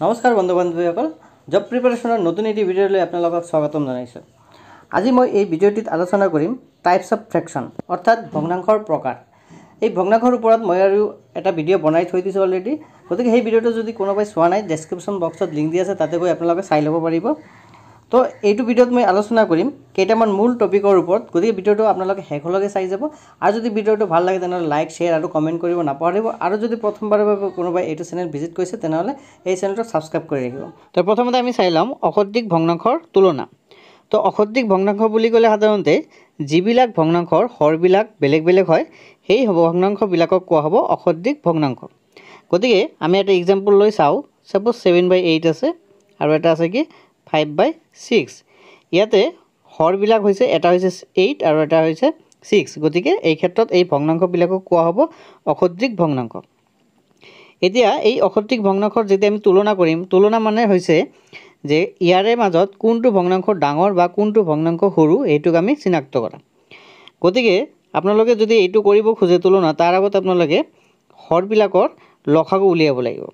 নমস্কাৰ বন্ধু বান্ধৱীসকল জব প্ৰিপাৰেশ্যনৰ নতুন এটি ভিডিঅ'লৈ আপোনালোকক স্বাগতম জনাইছোঁ। আজি মই এই ভিডিঅ'টিত আলোচনা কৰিম টাইপছ অফ ফ্ৰেকশ্যন অৰ্থাৎ ভগ্নাংশৰ প্ৰকাৰ। এই ভগ্নাংশৰ ওপৰত মই আৰু এটা ভিডিঅ' বনাই থৈ দিছোঁ অলৰেডি গতিকে সেই ভিডিঅ'টো যদি কোনোবাই চোৱা নাই ডেছক্ৰিপশ্যন বক্সত লিংক দি আছে তাতে গৈ আপোনালোকে চাই ল'ব পাৰিব। তো এইটো ভিডিঅ'ত মই আলোচনা কৰিম কেইটামান মূল টপিকৰ ওপৰত। গতিকে ভিডিঅ'টো আপোনালোকে শেষলৈকে চাই যাব। আৰু যদি ভিডিঅ'টো ভাল লাগে তেনেহ'লে লাইক শ্বেয়াৰ আৰু কমেণ্ট কৰিব নাপাহৰিব। আৰু যদি প্ৰথমবাৰৰ বাবে কোনোবাই এইটো চেনেল ভিজিট কৰিছে তেনেহ'লে এই চেনেলটোক ছাবস্ক্ৰাইব কৰি ৰাখিব। তো প্ৰথমতে আমি চাই ল'ম অসদৃক ভগ্নাংশৰ তুলনা। তো অসদৃক ভগ্নাংশ বুলি ক'লে সাধাৰণতে যিবিলাক ভগ্নাংশৰ হৰবিলাক বেলেগ বেলেগ হয় সেই ভগ্নাংশবিলাকক কোৱা হ'ব অসদৃক ভগ্নাংশ। গতিকে আমি এটা এক্সাম্পল লৈ চাওঁ। ছাপ'জ ছেভেন বাই এইট আছে আৰু এটা আছে কি? ফাইভ বাই ছিক্স ইয়াতে হৰবিলাক হৈছে এটা হৈছে এইট আৰু এটা হৈছে ছিক্স গতিকে এই ক্ষেত্ৰত এই ভগ্নাংশবিলাকক কোৱা হ'ব অসদৃক ভগ্নাংশ। এতিয়া এই অসদৃক ভগ্নাংশৰ যেতিয়া আমি তুলনা কৰিম তুলনা মানে হৈছে যে ইয়াৰে মাজত কোনটো ভগ্নাংশ ডাঙৰ বা কোনটো ভগ্নাংশ সৰু এইটোক আমি চিনাক্ত কৰা। গতিকে আপোনালোকে যদি এইটো কৰিব খোজে তুলনা তাৰ আগত আপোনালোকে হৰবিলাকৰ লসাগু উলিয়াব লাগিব।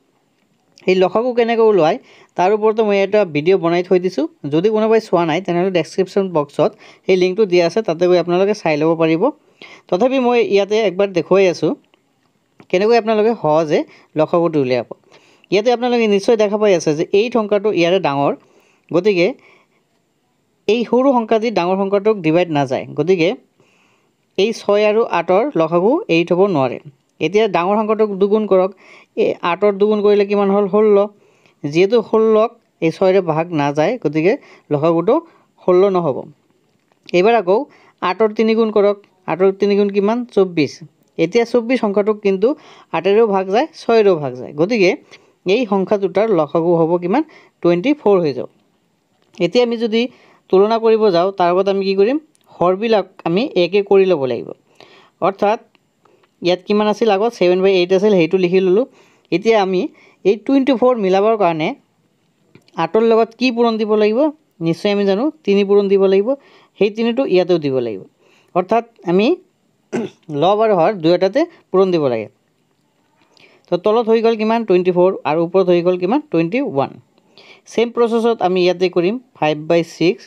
সেই লসাগু কেনেকৈ ওলোৱাই তাৰ ওপৰতো মই এটা ভিডিঅ' বনাই থৈ দিছোঁ। যদি কোনোবাই চোৱা নাই তেনেহ'লে ডেছক্ৰিপশ্যন বক্সত সেই লিংকটো দিয়া আছে তাতে গৈ আপোনালোকে চাই ল'ব পাৰিব। তথাপি মই ইয়াতে একবাৰ দেখুৱাই আছোঁ কেনেকৈ আপোনালোকে সহজে লসাগুটো উলিয়াব। ইয়াতে আপোনালোকে নিশ্চয় দেখা পাই আছে যে এই সংখ্যাটো ইয়াৰে ডাঙৰ। গতিকে এই সৰু সংখ্যাটি ডাঙৰ সংখ্যাটোক ডিভাইড নাযায়। গতিকে এই ছয় আৰু আঠৰ লসাগু এৰি থ'ব নোৱাৰে। এতিয়া ডাঙৰ সংখ্যাটোক দুগুণ কৰক। এই আঠৰ দুগুণ কৰিলে কিমান হ'ল? ষোল্ল। যিহেতু ষোল্লক এই ছয়ৰে ভাগ নাযায় গতিকে লসাগুটো ষোল্ল নহ'ব। এইবাৰ আকৌ আঠৰ তিনিগুণ কৰক। আঠৰ তিনিগুণ কিমান? চৌব্বিছ। এতিয়া চৌব্বিছ সংখ্যাটোক কিন্তু আঠেৰেও ভাগ যায় ছয়েৰেও ভাগ যায়। গতিকে এই সংখ্যা দুটাৰ লসাগু হ'ব কিমান? টুৱেণ্টি ফ'ৰ হৈ যাব। এতিয়া আমি যদি তুলনা কৰিব যাওঁ তাৰ আগত আমি কি কৰিম? হৰবিলাক আমি একে কৰি ল'ব লাগিব। অৰ্থাৎ ইয়াত কিমান আছিল আগত? ছেভেন বাই এইট আছিল সেইটো লিখি ল'লোঁ। এতিয়া আমি এই টুৱেণ্টি ফ'ৰ মিলাবৰ কাৰণে আঠৰ লগত কি পূৰণ দিব লাগিব? নিশ্চয় আমি জানো তিনি পূৰণ দিব লাগিব সেই তিনিটো ইয়াতেও দিব লাগিব। অৰ্থাৎ আমি লব আৰু হৰ দুয়োটাতে পূৰণ দিব লাগে। তো তলত হৈ গ'ল কিমান? টুৱেণ্টি ফ'ৰ আৰু ওপৰত হৈ গ'ল কিমান? টুৱেণ্টি ওৱান ছেইম প্ৰচেছত আমি ইয়াতে কৰিম ফাইভ বাই ছিক্স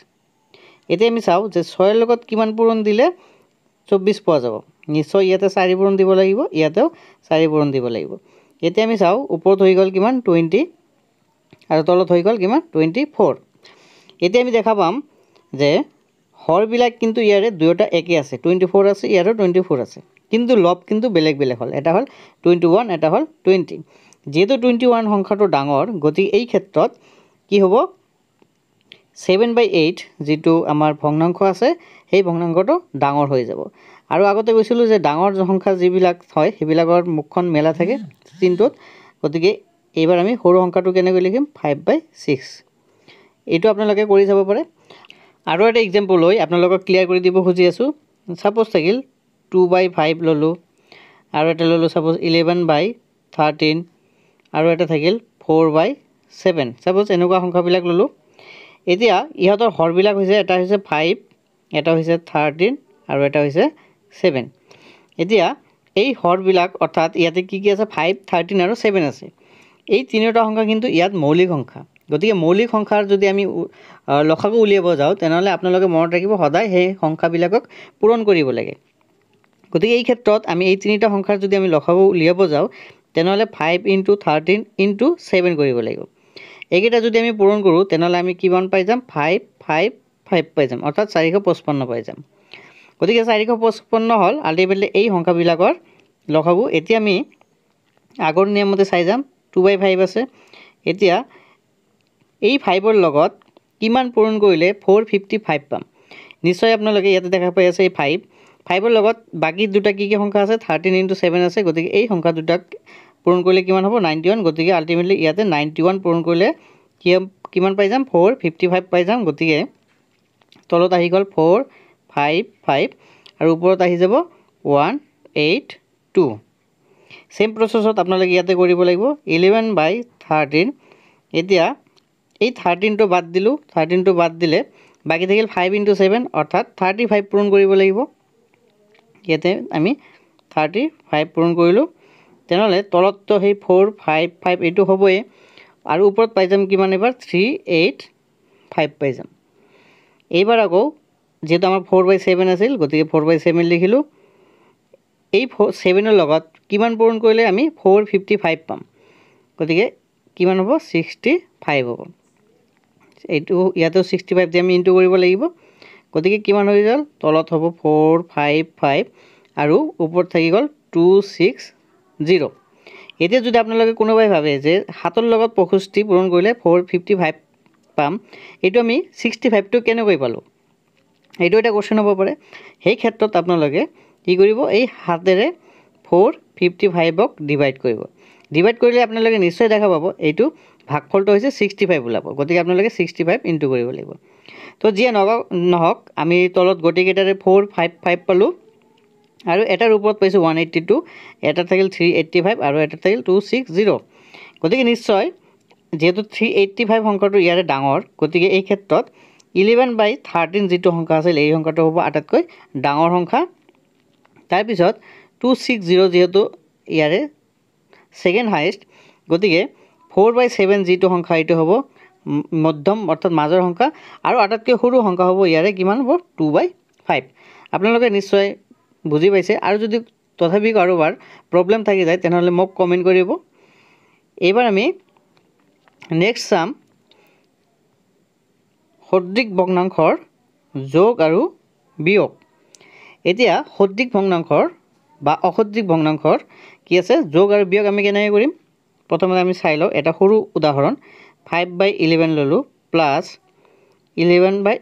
এতিয়া আমি চাওঁ যে ছয়ৰ লগত কিমান পূৰণ দিলে? চৌব্বিছ পোৱা যাব। নিশ্চয় ইয়াতে চাৰি পূৰণ দিব লাগিব ইয়াতেও চাৰি পূৰণ দিব লাগিব। এতিয়া আমি চাওঁ ওপৰত হৈ গ'ল কিমান? টুৱেণ্টি। আৰু তলত হৈ গ'ল কিমান? Twenty four. এতিয়া আমি দেখা পাম যে হৰবিলাক কিন্তু ইয়াৰে দুয়োটা একে আছে। টুৱেণ্টি ফ'ৰ আছে ইয়াৰো টুৱেণ্টি ফ'ৰ আছে। কিন্তু লব কিন্তু বেলেগ বেলেগ হ'ল। এটা হ'ল টুৱেণ্টি ওৱান এটা হ'ল টুৱেণ্টি। যিহেতু টুৱেণ্টি ওৱান সংখ্যাটো ডাঙৰ গতিকে এই ক্ষেত্ৰত কি হ'ব? ছেভেন বাই এইট যিটো আমাৰ ভগ্নাংশ আছে সেই ভগ্নাংশটো ডাঙৰ হৈ যাব। আৰু আগতে কৈছিলোঁ যে ডাঙৰ সংখ্যা যিবিলাক হয় সেইবিলাকৰ মুখখন মেলা থাকে চিনটোত। গতিকে এইবাৰ আমি সৰু সংখ্যাটো কেনেকৈ লিখিম? ফাইভ বাই ছিক্স এইটো আপোনালোকে কৰি চাব পাৰে। আৰু এটা এক্সাম্পল লৈ আপোনালোকক ক্লিয়াৰ কৰি দিব খুজি আছোঁ। ছাপ'জ থাকিল টু বাই ফাইভ ল'লোঁ আৰু এটা ল'লোঁ ছাপ'জ ইলেভেন বাই থাৰ্টিন আৰু এটা থাকিল ফ'ৰ বাই ছেভেন ছাপ'জ এনেকুৱা সংখ্যাবিলাক ল'লোঁ। এতিয়া ইহঁতৰ হৰবিলাক হৈছে এটা হৈছে ফাইভ এটা হৈছে থাৰ্টিন আৰু এটা হৈছে ছেভেন এতিয়া এই হৰবিলাক অৰ্থাৎ ইয়াতে কি কি আছে? ফাইভ থাৰ্টিন আৰু ছেভেন আছে। এই তিনিওটা সংখ্যা কিন্তু ইয়াত মৌলিক সংখ্যা। গতিকে মৌলিক সংখ্যাৰ যদি আমি লসাগু উলিয়াব যাওঁ তেনেহ'লে আপোনালোকে মনত ৰাখিব সদায় সেই সংখ্যাবিলাকক পূৰণ কৰিব লাগে। গতিকে এই ক্ষেত্ৰত আমি এই তিনিটা সংখ্যাৰ যদি আমি লসাগু উলিয়াব যাওঁ তেনেহ'লে five into thirteen into seven কৰিব লাগিব। এইকেইটা যদি আমি পূৰণ কৰোঁ তেনেহ'লে আমি কিমান পাই যাম? ফাইভ ফাইভ ফাইভ পাই যাম। অৰ্থাৎ চাৰিশ পঁচপন্ন পাই যাম। গতিকে চাৰিশ পঁচপন্ন হ'ল। আল্টিমেটলি এই সংখ্যাবিলাকৰ লসাগু এতিয়া আমি আগৰ নিয়মতে চাই যাম। টু বাই ফাইভ আছে। এতিয়া এই ফাইভৰ লগত কিমান পূৰণ কৰিলে ফ'ৰ ফিফটি ফাইভ পাম? নিশ্চয় আপোনালোকে ইয়াতে দেখা পাই আছে এই ফাইভ ফাইভৰ লগত বাকী দুটা কি কি সংখ্যা আছে? থাৰ্টিন ইণ্টু ছেভেন আছে। গতিকে এই সংখ্যা দুটাক পূৰণ কৰিলে কিমান হ'ব? নাইণ্টি ওৱান গতিকে আল্টিমেটলি ইয়াতে নাইণ্টি ওৱান পূৰণ কৰিলে কিমান পাই যাম? ফ'ৰ ফিফটি ফাইভ পাই যাম। গতিকে তলত আহি গ'ল ফ'ৰ ফাইভ ফাইভ আৰু ওপৰত আহি যাব ওৱান এইট টু ছেইম প্ৰচেছত আপোনালোকে ইয়াতে কৰিব লাগিব ইলেভেন বাই থাৰ্টিন এতিয়া এই থাৰ্টিনটো বাদ দিলোঁ থাৰ্টিনটো বাদ দিলে বাকী থাকিল ফাইভ ইণ্টু ছেভেন অৰ্থাৎ থাৰ্টি ফাইভ পূৰণ কৰিব লাগিব। ইয়াতে আমি থাৰ্টি ফাইভ পূৰণ কৰিলোঁ। তেনেহ'লে তলততো সেই ফ'ৰ ফাইভ ফাইভ এইটো হ'বই। আৰু ওপৰত পাই যাম কিমান এইবাৰ? থ্ৰী এইট ফাইভ পাই যাম। এইবাৰ আকৌ যিহেতু আমাৰ ফ'ৰ বাই ছেভেন আছিল গতিকে ফ'ৰ বাই ছেভেন লিখিলোঁ। এই ফ'ৰ ছেভেনৰ লগত কিমান পূৰণ কৰিলে আমি ফ'ৰ ফিফটি ফাইভ পাম? গতিকে কিমান হ'ব? ছিক্সটি ফাইভ হ'ব। এইটো, ইয়াতেও ছিক্সটি ফাইভ দি আমি ইনটু কৰিব লাগিব। গতিকে কিমান হৈ গ'ল? তলত হ'ব ফ'ৰ ফাইভ ফাইভ আৰু ওপৰত থাকি গ'ল টু ছিক্স জিৰ' এতিয়া যদি আপোনালোকে কোনোবাই ভাবে যে সাতৰ লগত পঁয়ষষ্ঠি পূৰণ কৰিলে ফ'ৰ ফিফটি ফাইভ পাম, এইটো আমি ছিক্সটি ফাইভটো কেনেকৈ পালোঁ? এইটো এটা কুৱেশ্যন হ'ব পাৰে। সেই ক্ষেত্ৰত আপোনালোকে কি কৰিব এই সাতেৰে ফ'ৰ ফিফটি ফাইভক ডিভাইড কৰিব। ডিভাইড কৰিলে আপোনালোকে নিশ্চয় দেখা পাব এইটো ভাগফলটো হৈছে ছিক্সটি ফাইভ ওলাব গতিকে আপোনালোকে ছিক্সটি ফাইভ ইনটু কৰিব লাগিব। তো যিয়ে নহওক নহওক আমি তলত গোটেইকেইটাৰে ফ'ৰ ফাইভ ফাইভ পালোঁ আৰু এটাৰ ওপৰত পাইছোঁ ওৱান এইট্টি টু এটাত থাকিল থ্ৰী এইট্টি ফাইভ আৰু এটাত থাকিল টু ছিক্স জিৰ' গতিকে নিশ্চয় যিহেতু থ্ৰী এইট্টি ফাইভ সংখ্যাটো ইয়াৰে ডাঙৰ গতিকে এই ক্ষেত্ৰত ইলেভেন বাই থাৰ্টিন যিটো সংখ্যা আছিল এই সংখ্যাটো হ'ব আটাইতকৈ ডাঙৰ সংখ্যা। তাৰপিছত টু ছিক্স জিৰ' যিহেতু ইয়াৰে ছেকেণ্ড হায়েষ্ট গতিকে ফ'ৰ বাই ছেভেন যিটো সংখ্যা এইটো হ'ব মধ্যম অৰ্থাৎ মাজৰ সংখ্যা। আৰু আটাইতকৈ সৰু সংখ্যা হ'ব ইয়াৰে কিমান হ'ব? Two by five. আপোনালোকে নিশ্চয় বুজি পাইছে। আৰু যদি তথাপি কাৰোবাৰ প্ৰব্লেম থাকি যায় তেনেহ'লে মোক কমেণ্ট কৰিব। এইবাৰ আমি নেক্সট চাম। সদৃশ ভগ্নাংশৰ যোগ আৰু বিয়োগ। এতিয়া সদৃশ ভগ্নাংশৰ বা অসদৃশ ভগ্নাংশৰ কি আছে? যোগ আৰু বিয়োগ আমি কেনেকৈ কৰিম? প্ৰথমতে আমি চাই লওঁ এটা সৰু উদাহৰণ। ফাইভ বাই ইলেভেন ল'লোঁ প্লাছ ইলেভেন বাই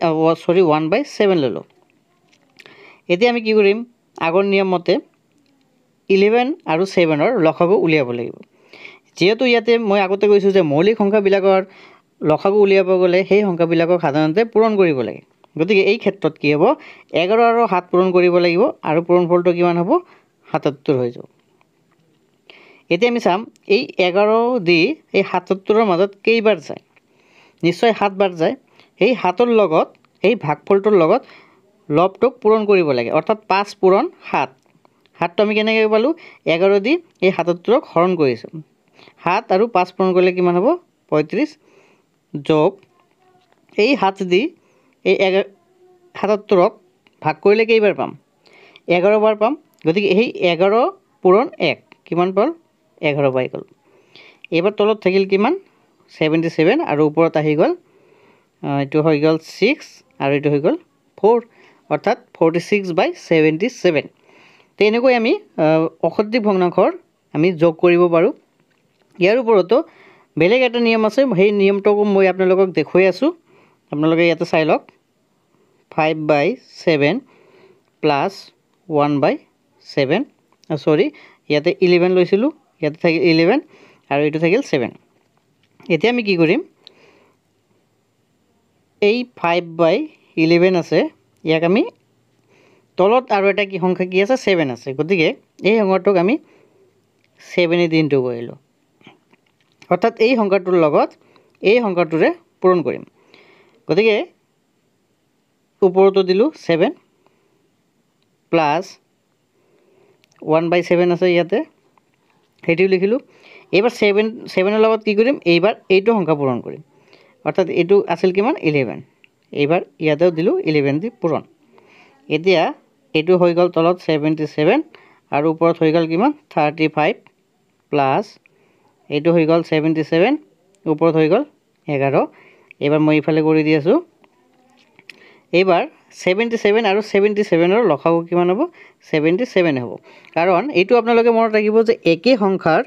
চৰি ওৱান বাই ছেভেন ল'লোঁ। এতিয়া আমি কি কৰিম? আগৰ নিয়মমতে ইলেভেন আৰু ছেভেনৰ লসাগু উলিয়াব লাগিব। যিহেতু ইয়াতে মই আগতে কৈছোঁ যে মৌলিক সংখ্যাবিলাকৰ লসাগু উলিয়াব গ'লে সেই সংখ্যাবিলাকক সাধাৰণতে পূৰণ কৰিব লাগে। গতিকে এই ক্ষেত্ৰত কি হ'ব? এঘাৰ আৰু সাত পূৰণ কৰিব লাগিব আৰু পূৰণ ফলটো কিমান হ'ব? সাতসত্তৰ হৈ যাব। এতিয়া আমি চাম এই এঘাৰ দি এই সাতসত্তৰৰ মাজত কেইবাৰ যায়? নিশ্চয় সাতবাৰ যায়। সেই সাতৰ লগত এই ভাগফলটোৰ লগত লবটোক পূৰণ কৰিব লাগে। অৰ্থাৎ পাঁচ পূৰণ সাত। সাতটো আমি কেনেকৈ পালোঁ? এঘাৰ দি এই সাতসত্তৰক হৰণ কৰিছোঁ। সাত আৰু পাঁচ পূৰণ কৰিলে কিমান হ'ব? পঁয়ত্ৰিছ। যোগ এই সাত দি এই এঘাৰ সাতসত্তৰক ভাগ কৰিলে কেইবাৰ পাম? এঘাৰবাৰ পাম গতিকে সেই এঘাৰ পূৰণ এক কিমান পাল? এঘাৰ পাই গ'ল। এইবাৰ তলত থাকিল কিমান? ছেভেণ্টি ছেভেন আৰু ওপৰত আহি গ'ল এইটো হৈ গ'ল ছিক্স আৰু এইটো হৈ গ'ল ফ'ৰ অৰ্থাৎ forty six by seventy seven. তেনেকৈ আমি অসদৃশ ভগ্নাংশৰ আমি যোগ কৰিব পাৰোঁ। ইয়াৰ ওপৰতো বেলেগ এটা নিয়ম আছে সেই নিয়মটোকো মই আপোনালোকক দেখুৱাই আছোঁ। আপোনালোকে ইয়াতে চাই লওক। Five by seven plus one by seven চৰি ইয়াতে ইলেভেন লৈছিলোঁ ইয়াতে থাকিল ইলেভেন আৰু এইটো থাকিল ছেভেন এতিয়া আমি কি কৰিম? এই ফাইভ বাই ইলেভেন আছে ইয়াক আমি তলত আৰু এটা কি সংখ্যা কি আছে? ছেভেন আছে। গতিকে এই সংখ্যাটোক আমি ছেভেনে দি ইনটু কৰিলোঁ। অৰ্থাৎ এই সংখ্যাটোৰ লগত এই সংখ্যাটোৰে পূৰণ কৰিম। গতিকে ওপৰতো দিলোঁ seven plus one by seven আছে ইয়াতে। সেইটোও লিখিলোঁ। এইবাৰ ছেভেন ছেভেনৰ লগত কি কৰিম? এইবাৰ এইটো সংখ্যা পূৰণ কৰিম। অৰ্থাৎ এইটো আছিল কিমান? ইলেভেন এইবাৰ ইয়াতেও দিলোঁ ইলেভেন দি পূৰণ। এতিয়া এইটো হৈ গ'ল তলত ছেভেণ্টি ছেভেন আৰু ওপৰত হৈ গ'ল কিমান? থাৰ্টি ফাইভ প্লাছ এইটো হৈ গ'ল ছেভেণ্টি ছেভেন ওপৰত হৈ গ'ল এঘাৰ। এইবাৰ মই এইফালে কৰি দি আছোঁ। এইবাৰ ছেভেণ্টি ছেভেন আৰু ছেভেণ্টি ছেভেনৰ লসাগু কিমান হ'ব? ছেভেণ্টি ছেভেন হ'ব। কাৰণ এইটো আপোনালোকে মনত ৰাখিব যে একে সংখ্যাৰ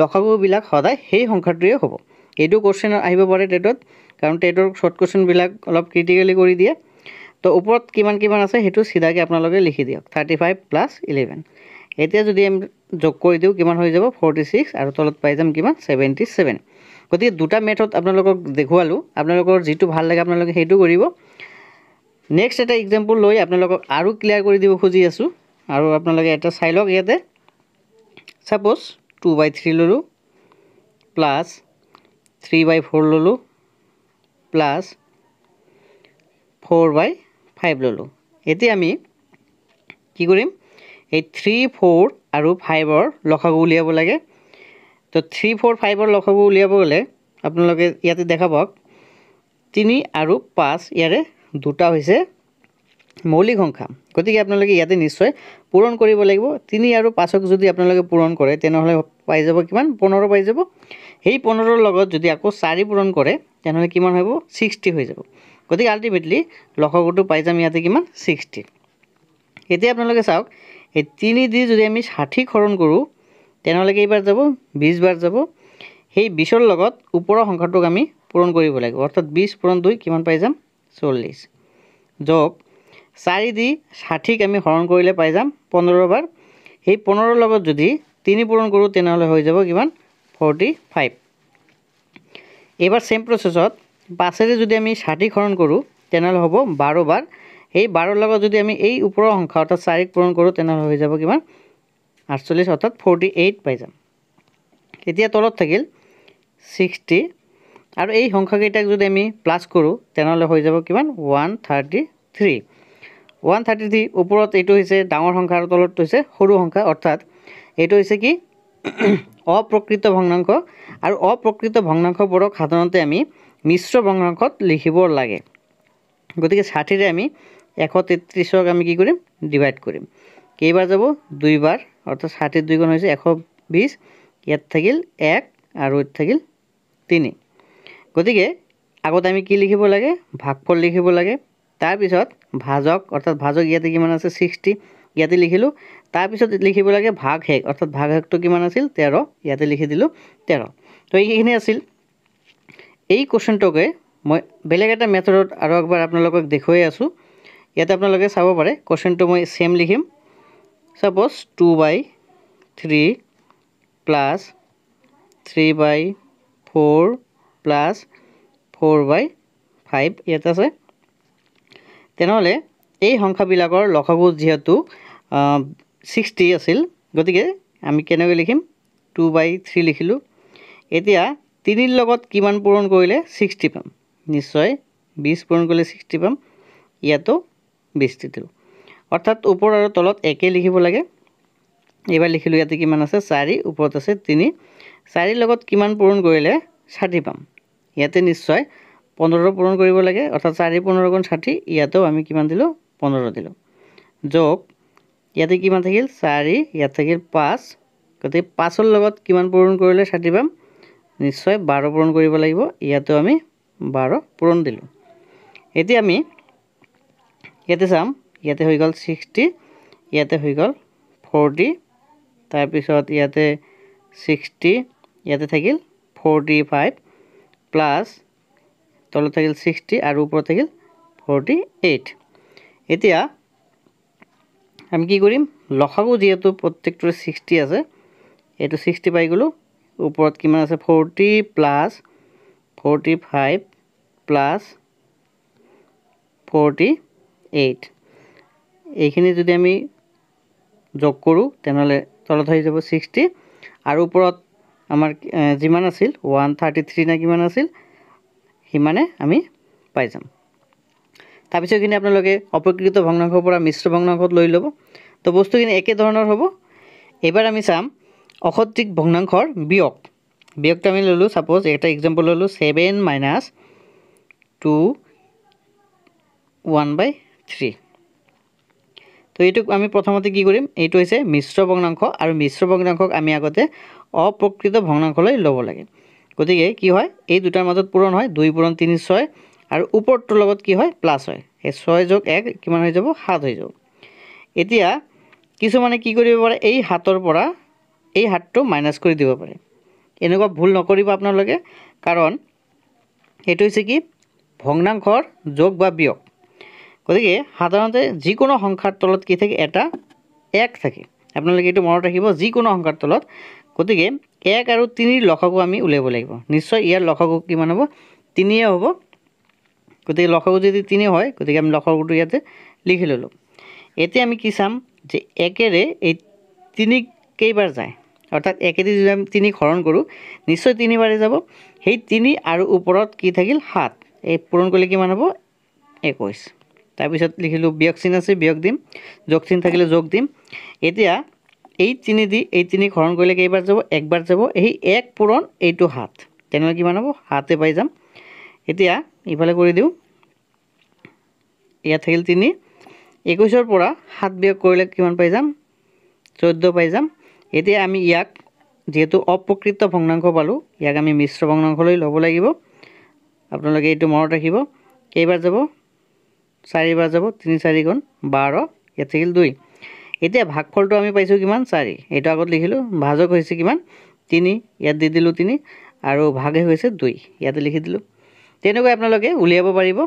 লসাগুবিলাক সদায় সেই সংখ্যাটোৱে হ'ব। এইটো কুৱেশ্যন আহিব পাৰে টেটত কাৰণ টেটৰ শ্বৰ্ট কুৱেশ্যনবিলাক অলপ ক্ৰিটিকেলি কৰি দিয়ে। তো ওপৰত কিমান কিমান আছে সেইটো চিধাকৈ আপোনালোকে লিখি দিয়ক। থাৰ্টি ফাইভ প্লাছ ইলেভেন এতিয়া যদি আমি যোগ কৰি দিওঁ কিমান হৈ যাব? ফৰ্টি ছিক্স আৰু তলত পাই যাম কিমান? ছেভেণ্টি ছেভেন গতিকে দুটা মেথড আপোনালোকক দেখুৱালোঁ। আপোনালোকৰ যিটো ভাল লাগে আপোনালোকে সেইটো কৰিব। নেক্সট এটা এক্সাম্পল লৈ আপোনালোকক আৰু ক্লিয়াৰ কৰি দিব খুজি আছোঁ। আৰু আপোনালোকে এটা চাই লওক ইয়াতে। ছাপ'জ টু বাই থ্ৰী ল'লোঁ প্লাছ থ্ৰী বাই ফ'ৰ ল'লোঁ প্লাছ ফ'ৰ বাই ফাইভ ল'লোঁ। এতিয়া আমি কি কৰিম? এই থ্ৰী ফ'ৰ আৰু ফাইভৰ লসাগু উলিয়াব লাগে। তো থ্ৰী ফ'ৰ ফাইভৰ লসাগু উলিয়াব গ'লে আপোনালোকে ইয়াতে দেখা পাওক তিনি আৰু পাঁচ ইয়াৰে দুটা হৈছে মৌলিক সংখ্যা। গতিকে আপোনালোকে ইয়াতে নিশ্চয় পূৰণ কৰিব লাগিব। তিনি আৰু পাঁচক যদি আপোনালোকে পূৰণ কৰে তেনেহ'লে পাই যাব কিমান? পোন্ধৰ পাই যাব। সেই পোন্ধৰৰ লগত যদি আকৌ চাৰি পূৰণ কৰে তেনেহ'লে কিমান হ'ব? ছিক্সটি হৈ যাব। গতিকে আল্টিমেটলি লসগোটো পাই যাম ইয়াতে কিমান? ছিক্সটি। এতিয়া আপোনালোকে চাওক এই তিনি দি যদি আমি ষাঠি হৰণ কৰোঁ তেনেহ'লে কেইবাৰ যাব? বিছবাৰ যাব। সেই বিছৰ লগত ওপৰৰ সংখ্যাটোক আমি পূৰণ কৰিব লাগিব। অৰ্থাৎ বিছ পূৰণ দুই কিমান পাই যাম? চল্লিছ যোগ চাৰি দি ষাঠিক আমি হৰণ কৰিলে পাই যাম পোন্ধৰ বাৰ। সেই পোন্ধৰৰ লগত যদি তিনি পূৰণ কৰোঁ তেনেহ'লে হৈ যাব কিমান? ফৰ্টি ফাইভ এইবাৰ ছেম প্ৰচেছত পাঁচেৰে যদি আমি ষাঠিক হৰণ কৰোঁ তেনেহ'লে হ'ব বাৰ বাৰ। সেই বাৰৰ লগত যদি আমি এই ওপৰৰ সংখ্যা অৰ্থাৎ চাৰিক পূৰণ কৰোঁ তেনেহ'লে হৈ যাব কিমান? আঠচল্লিছ অৰ্থাৎ ফৰ্টি এইট পাই যাম। এতিয়া তলত থাকিল ছিক্সটি আৰু এই সংখ্যাকেইটাক যদি আমি প্লাছ কৰোঁ তেনেহ'লে হৈ যাব কিমান? One thirty three one thirty three ওপৰত এইটো হৈছে ডাঙৰ সংখ্যা আৰু তলত হৈছে সৰু সংখ্যা অৰ্থাৎ এইটো হৈছে কি? অপ্ৰকৃত ভগ্নাংশ আৰু অপ্ৰকৃত ভগ্নাংশবোৰক সাধাৰণতে আমি মিশ্ৰ ভগ্নাংশত লিখিব লাগে। গতিকে ষাঠিৰে আমি এশ তেত্ৰিছক আমি কি কৰিম ডিভাইড কৰিম কেইবাৰ যাব? দুইবাৰ অৰ্থাৎ ষাঠিৰ দুইগুণ হৈছে এশ বিছ ইয়াত থাকিল এক আৰু ইয়াত থাকিল তিনি। গতিকে আগত আমি কি লিখিব লাগে? ভাগফল লিখিব লাগে। তাৰপিছত ভাজক অৰ্থাৎ ভাজক ইয়াতে কিমান আছে? ছিক্সটি। ইয়াতে লিখিলোঁ। তাৰপিছত লিখিব লাগে ভাগ শেষ অৰ্থাৎ ভাগ শেষটো কিমান আছিল? তেৰ। ইয়াতে লিখি দিলোঁ তেৰ। তো এইখিনি আছিল। এই কুৱেশ্যনটোকে মই বেলেগ এটা মেথডত আৰু একবাৰ আপোনালোকক দেখুৱাই আছোঁ। ইয়াতে আপোনালোকে চাব পাৰে কুৱেশ্যনটো মই ছেম লিখিম। Suppose two by three plus three by four plus four by five ইয়াত আছে। তেনেহ'লে এই সংখ্যাবিলাকৰ লসাগু যিহেতু ছিক্সটি আছিল গতিকে আমি কেনেকৈ লিখিম? টু বাই থ্ৰী লিখিলোঁ। এতিয়া তিনিৰ লগত কিমান পূৰণ কৰিলে ছিক্সটি পাম? নিশ্চয় বিছ পূৰণ কৰিলে ছিক্সটি পাম। ইয়াতো দিলোঁ অৰ্থাৎ ওপৰ আৰু তলত একে লিখিব লাগে। এইবাৰ লিখিলোঁ ইয়াতে কিমান আছে? চাৰি ওপৰত আছে তিনি। চাৰিৰ লগত কিমান পূৰণ কৰিলে? ষাঠি পাম। ইয়াতে নিশ্চয় পোন্ধৰ পূৰণ কৰিব লাগে। অৰ্থাৎ চাৰি পোন্ধৰ গুণ ষাঠি ইয়াতেও আমি কিমান দিলোঁ? পোন্ধৰ দিলোঁ। যোগ ইয়াতে কিমান থাকিল? চাৰি ইয়াত থাকিল পাঁচ। গতিকে পাঁচৰ লগত কিমান পূৰণ কৰিলে ষাঠি পাম? নিশ্চয় বাৰ পূৰণ কৰিব লাগিব। ইয়াতো আমি বাৰ পূৰণ দিলোঁ। এতিয়া আমি ইয়াতে চাম ইয়াতে হৈ গ'ল ছিক্সটি ইয়াতে হৈ গ'ল ফৰ্টি তাৰপিছত ইয়াতে ছিক্সটি ইয়াতে থাকিল ফৰ্টি ফাইভ প্লাছ তলত থাকিল ছিক্সটি আৰু ওপৰত থাকিল ফৰ্টি এইট এতিয়া আমি কি কৰিম? লসাগু যিহেতু প্ৰত্যেকটোৰে ছিক্সটি আছে এইটো ছিক্সটি পাই গ'লোঁ। ওপৰত কিমান আছে? Forty plus forty five plus forty eight এইখিনি যদি আমি যোগ কৰোঁ তেনেহ'লে তলত হৈ যাব ছিক্সটি আৰু ওপৰত আমাৰ যিমান আছিল ওৱান থাৰ্টি থ্ৰী নে কিমান আছিল সিমানে আমি পাই যাম। তাৰপিছত এইখিনি আপোনালোকে অপ্ৰকৃত ভগ্নাংশৰ পৰা মিশ্ৰ ভগ্নাংশত লৈ ল'ব। তো বস্তুখিনি একে ধৰণৰ হ'ব। এইবাৰ আমি চাম অসঠিক ভগ্নাংশৰ বিয়োগ। বিয়োগটো আমি ল'লোঁ ছাপ'জ এটা এক্সাম্পল ল'লোঁ seven minus two one by three তো এইটোক আমি প্ৰথমতে কি কৰিম? এইটো হৈছে মিশ্ৰ ভগ্নাংশ আৰু মিশ্ৰ ভগ্নাংশক আমি আগতে অপ্ৰকৃত ভগ্নাংশলৈ ল'ব লাগে। গতিকে কি হয়? এই দুটাৰ মাজত পূৰণ হয় দুই পূৰণ তিনি ছয় আৰু ওপৰটোৰ লগত কি হয়? প্লাছ হয়। এই ছয় যোগ এক কিমান হৈ যাব? সাত হৈ যাব। এতিয়া কিছুমানে কি কৰিব পাৰে? এই হাতৰ পৰা এই হাতটো মাইনাছ কৰি দিব পাৰে। এনেকুৱা ভুল নকৰিব আপোনালোকে। কাৰণ সেইটো হৈছে কি? ভগ্নাংশৰ যোগ বা বিয়োগ। গতিকে সাধাৰণতে যিকোনো সংখ্যাৰ তলত কি থাকে? এটা এক থাকে। আপোনালোকে এইটো মনত ৰাখিব যিকোনো সংখ্যাৰ তলত। গতিকে এক আৰু তিনিৰ লসাগু আমি উলিয়াব লাগিব। নিশ্চয় ইয়াৰ লসাগু কিমান হ'ব? তিনিয়ে হ'ব। গতিকে লসাগু যদি তিনি হয় গতিকে আমি লসাগুটো ইয়াতে লিখি ল'লোঁ। এতিয়া আমি কি চাম? যে একেৰে এই তিনি কেইবাৰ যায়? অৰ্থাৎ একেদি যদি আমি তিনিক হৰণ কৰোঁ নিশ্চয় তিনিবাৰে যাব। সেই তিনি আৰু ওপৰত কি থাকিল? সাত। এই পূৰণ কৰিলে কিমান হ'ব? একৈছ তাৰপিছত লিখিলোঁ বিয়োগ চিন আছে বিয়োগ দিম। যোগ চিন থাকিলে যোগ দিম। এতিয়া এই তিনি দি এই তিনিক হৰণ কৰিলে কেইবাৰ যাব? একবাৰ যাব। এই এক পূৰণ এইটো সাত। তেনেহ'লে কিমান হ'ব? সাতে পাই যাম। এতিয়া ইফালে কৰি দিওঁ। ইয়াত থাকিল তিনি। একৈছৰ পৰা সাত বিয়োগ কৰিলে কিমান পাই যাম? চৈধ্য পাই যাম। এতিয়া আমি ইয়াক যিহেতু অপ্ৰকৃত ভগ্নাংশ পালোঁ ইয়াক আমি মিশ্ৰ ভগ্নাংশলৈ ল'ব লাগিব। আপোনালোকে এইটো মনত ৰাখিব। কেইবাৰ যাব? চাৰিবাৰ যাব তিনি চাৰি গুণ বাৰ ইয়াত থাকিল দুই। এতিয়া ভাগফলটো আমি পাইছোঁ কিমান? চাৰি। এইটো আগত লিখিলোঁ ভাজক হৈছে কিমান? তিনি ইয়াত দি দিলোঁ তিনি আৰু ভাগে হৈছে দুই ইয়াতে লিখি দিলোঁ। তেনেকৈ আপোনালোকে উলিয়াব পাৰিব।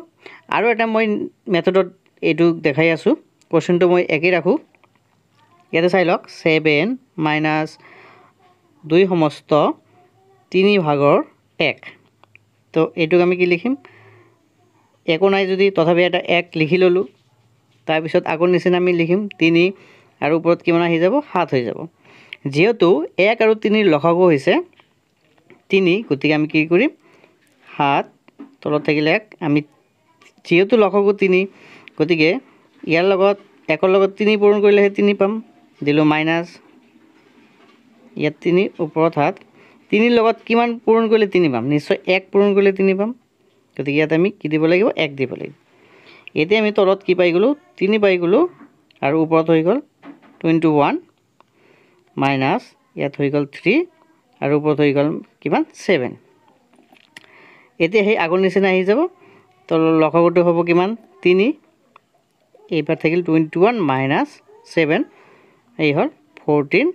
আৰু এটা মই মেথডত এইটো দেখাই আছোঁ কুৱেশ্যনটো মই একেই ৰাখোঁ। ইয়াতে চাই লওক ছেভেন মাইনাছ দুই সমস্ত তিনি ভাগৰ এক। তো এইটোক আমি কি লিখিম? একো নাই যদি তথাপি এটা এক লিখি ল'লোঁ। তাৰপিছত আগৰ নিচিনা আমি লিখিম, তিনি আৰু ওপৰত কিমান আহি যাব? সাত হৈ যাব। যিহেতু এক আৰু তিনিৰ লসাগু হৈছে তিনি, গতিকে আমি কি কৰিম? সাত, তলত থাকিলে এক। আমি যিহেতু লসাগু তিনি, গতিকে ইয়াৰ লগত, একৰ লগত তিনি পূৰণ কৰিলেহে তিনি পাম। দিলোঁ মাইনাছ। ইয়াত তিনি, ওপৰত সাত। তিনিৰ লগত কিমান পূৰণ কৰিলে তিনি পাম? নিশ্চয় এক পূৰণ কৰিলে তিনি পাম। গতিকে ইয়াত আমি কি দিব লাগিব? এক দিব লাগিব। এতিয়া আমি তলত কি পাই গ'লোঁ? তিনি পাই গ'লোঁ আৰু ওপৰত হৈ গ'ল টুৱেণ্টি ওৱান মাইনাছ ইয়াত হৈ গ'ল থ্ৰী আৰু ওপৰত হৈ গ'ল কিমান? ছেভেন এতিয়া সেই আগৰ নিচিনা আহি যাব। তলৰ লসাগুটো হ'ব কিমান? তিনি। এইবাৰ থাকিল টুৱেণ্টি ওৱান মাইনাছ ছেভেন এই হ'ল ফ'ৰটিন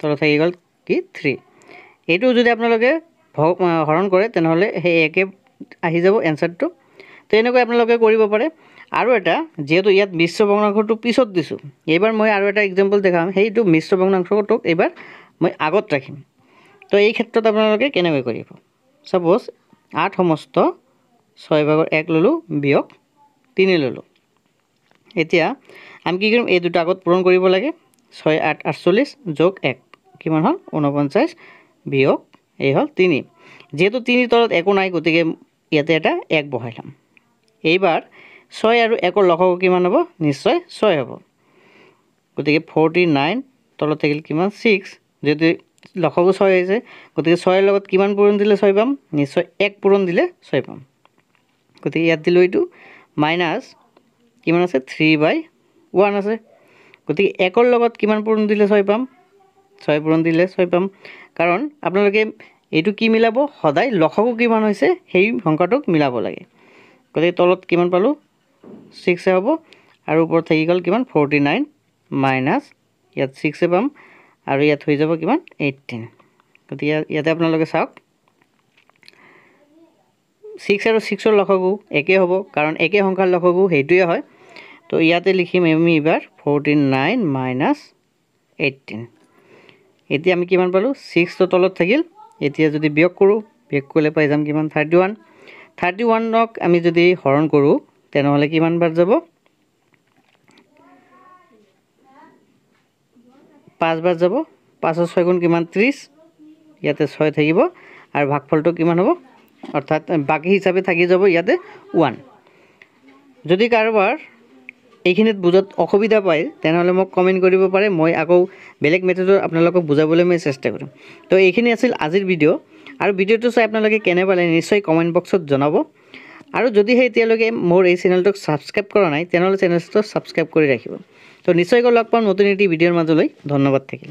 তলত থাকি গ'ল কি? থ্ৰী এইটো যদি আপোনালোকে হৰণ কৰে তেনেহ'লে সেই একে আহি যাব এনচাৰটো তো এনেকৈ আপোনালোকে কৰিব পাৰে। আৰু এটা যিহেতু ইয়াত মিশ্ৰ ভগ্নাংশটো পিছত দিছোঁ এইবাৰ মই আৰু এটা এক্সাম্পল দেখাম। সেইটো মিশ্ৰ ভগ্নাংশটোক এইবাৰ মই আগত ৰাখিম। তো এই ক্ষেত্ৰত আপোনালোকে কেনেকৈ কৰিব? ছাপ'জ আঠ সমস্ত ছয় ভাগৰ এক ল'লোঁ বিয়োগ তিনি ল'লোঁ। এতিয়া আমি কি কৰিম? এই দুটা আগত পূৰণ কৰিব লাগে। ছয় আঠ আঠচল্লিছ যোগ এক কিমান হ'ল? ঊনপঞ্চাছ বিয়োগ এই হ'ল তিনি। যিহেতু তিনিৰ তলত একো নাই গতিকে ইয়াতে এটা এক বহাই ল'ম। এইবাৰ ছয় আৰু একৰ লসাগু কিমান হ'ব? নিশ্চয় ছয় হ'ব। গতিকে ফৰ্টি নাইন তলত থাকিল কিমান? ছিক্স। যিহেতু লসাগু ছয় হৈছে গতিকে ছয়ৰ লগত কিমান পূৰণ দিলে ছয় পাম? নিশ্চয় এক পূৰণ দিলে ছয় পাম। গতিকে ইয়াত দিলোঁ এইটো। মাইনাছ কিমান আছে? থ্ৰী বাই ওৱান আছে। গতিকে একৰ লগত কিমান পূৰণ দিলে ছয় পাম? ছয় পূৰণ দিলে ছয় পাম। কাৰণ আপোনালোকে এইটো কি মিলাব? সদায় লসাগু কিমান হৈছে সেই সংখ্যাটোক মিলাব লাগে। গতিকে তলত কিমান পালোঁ? ছিক্সে হ'ব আৰু ওপৰত থাকি গ'ল কিমান? ফৰ্টি নাইন মাইনাছ ইয়াত ছিক্সে পাম আৰু ইয়াত হৈ যাব কিমান? এইটিন গতিকে ইয়াতে আপোনালোকে চাওক। ছিক্স আৰু ছিক্সৰ লসাগু একে হ'ব কাৰণ একে সংখ্যাৰ লসাগু সেইটোৱে হয়। তো ইয়াতে লিখিম আমি এইবাৰ ফৰ্টি নাইন মাইনাছ এইটিন এতিয়া আমি কিমান পালোঁ? ছিক্সটো তলত থাকিল। এতিয়া যদি বিয়োগ কৰোঁ বিয়োগ কৰিলে পাই যাম কিমান? থাৰ্টি ওৱান থাৰ্টি ওৱানক আমি যদি হৰণ কৰোঁ তেনেহ'লে কিমান বাৰ যাব? পাঁচবাৰ যাব। পাঁচৰ ছয় গুণ কিমান? ত্ৰিছ ইয়াতে ছয় থাকিব। আৰু ভাগফলটো কিমান হ'ব? অৰ্থাৎ বাকী হিচাপে থাকি যাব ইয়াতে ওৱান যদি কাৰোবাৰ এইখিনিত বুজাত অসুবিধা পায় তেনেহ'লে মোক কমেণ্ট কৰিব পাৰে মই আকৌ বেলেগ মেথডত আপোনালোকক বুজাবলৈ মই চেষ্টা কৰিম। তো এইখিনি আছিল আজিৰ ভিডিঅ' আৰু ভিডিঅ'টো চাই আপোনালোকে কেনে পালে নিশ্চয় কমেণ্ট বক্সত জনাব। আৰু যদিহে এতিয়ালৈকে মোৰ এই চেনেলটোক ছাবস্ক্ৰাইব কৰা নাই তেনেহ'লে চেনেলটো ছাবস্ক্ৰাইব কৰি ৰাখিব। তো নিশ্চয়কৈ লগ পাম নতুন এটি ভিডিঅ'ৰ মাজলৈ। ধন্যবাদ থাকিল।